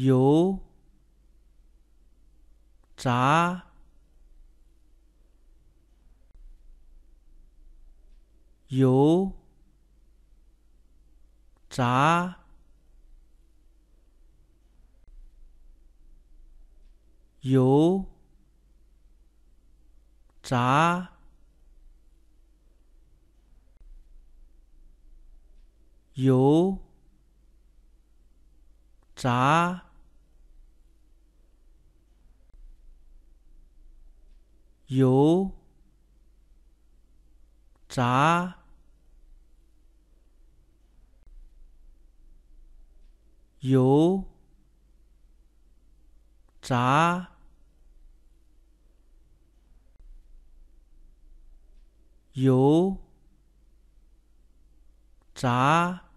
油炸油炸油炸。油炸油炸油炸油炸。